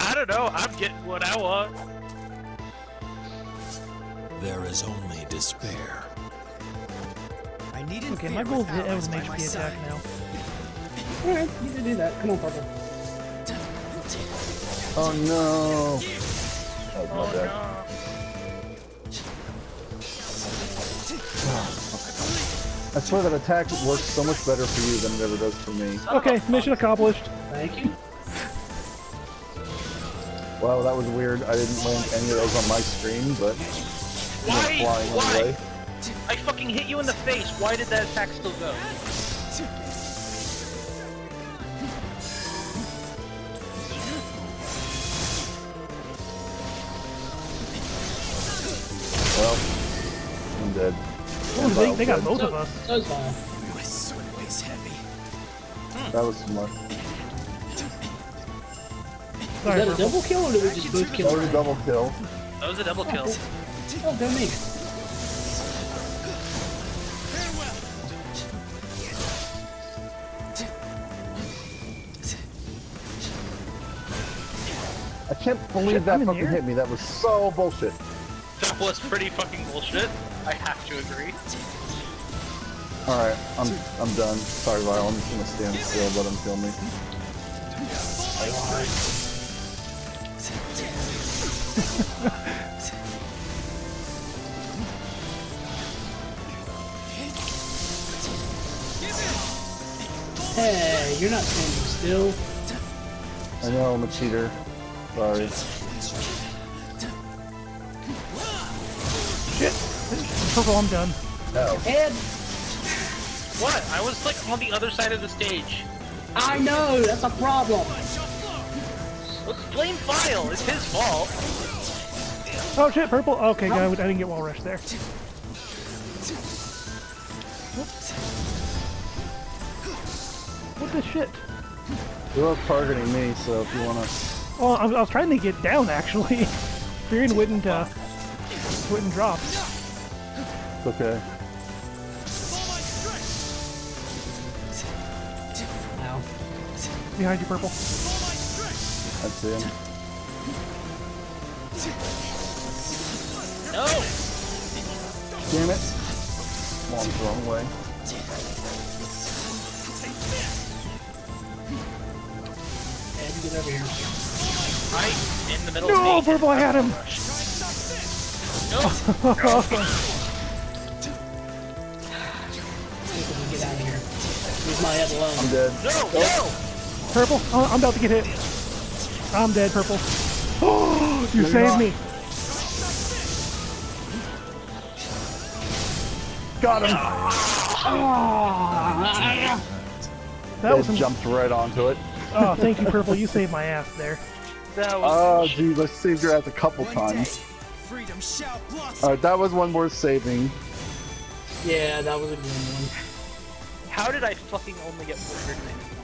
I don't know. I'm getting what I want. There is only despair. I needed Okay, my goal is to hit an HP attack side. now. Alright, you can do that. Come on, Purple. Oh no! I swear that attack works so much better for you than it ever does for me. Okay, mission accomplished. Thank you. Wow, that was weird. I didn't land any of those on my screen, but Why? flying Why? away. I fucking hit you in the face. Why did that attack still go? Well, I'm dead. Ooh, they, they got both of us. So. My sword weighs heavy. That was smart. Is Sorry, that a double kill or did we just both kill That was a him? double kill. That was a double kill. Oh, go me. I can't believe Shit, that fucking here. hit me. That was so bullshit. That was pretty fucking bullshit. I have to agree. Alright, I'm I'm done. Sorry, Vile. I'm just gonna stand still, let him kill me. Hey, you're not standing still. I know I'm a cheater. Sorry. Purple, I'm done. No. Ed, What? I was like on the other side of the stage. I know, that's a problem. Let's blame Vile. It's his fault. Oh shit, purple. Okay, good. I didn't get wall rush there. What the shit? You're targeting me, so if you wanna... Oh, I was, I was trying to get down actually. Fearing wouldn't uh, wouldn't drop. It's okay. Ow. Behind you, purple. I see him. No. Damn it! Come on, the wrong way. Ed, get over here. Right in the middle No, of the purple, I had him. No. my head alone. I'm dead. No. Oh. No. Purple, oh, I'm about to get hit. I'm dead, purple. Oh, you you're saved me. Got him! That was Ed some. jumped right onto it. Oh, thank you, purple. You saved my ass there. That was. Oh, bullshit. geez, I saved your ass a couple One times. freedom shall. Alright, that was one worth saving. Yeah, that was a good one. How did I fucking only get 490?